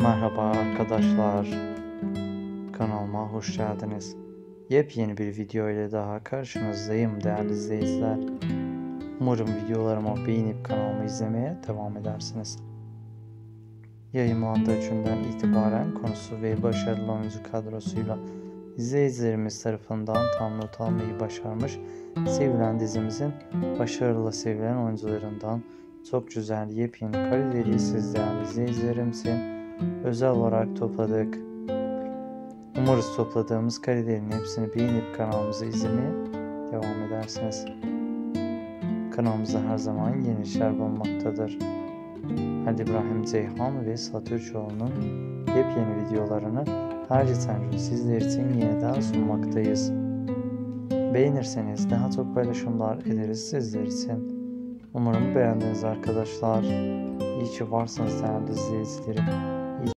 Merhaba arkadaşlar. Kanalıma hoş geldiniz. Yepyeni bir video ile daha karşınızdayım değerli izleyiciler. Umarım videolarımı beğenip kanalımı izlemeye devam edersiniz. Yayınlandığı günden itibaren konusu ve başarılı oyuncu kadrosuyla izleyicilerimiz tarafından tam not almayı başarmış sevilen dizimizin başarılı sevilen oyuncularından çok güzel yepyeni kareleri siz değerli izleyicilerimizin özel olarak topladık. Umarız topladığımız karelerin hepsini beğenip kanalımızı izlemeye devam edersiniz. Kanalımızda her zaman yeni işler bulunmaktadır. Ali İbrahim Ceyhan ve Satürkoğlu'nun yepyeni videolarını her gün sizler için yeniden sunmaktayız. Beğenirseniz daha çok paylaşımlar ederiz sizler için. Umarım beğendiniz arkadaşlar. İyi ki varsınız değerli izleyicilerim.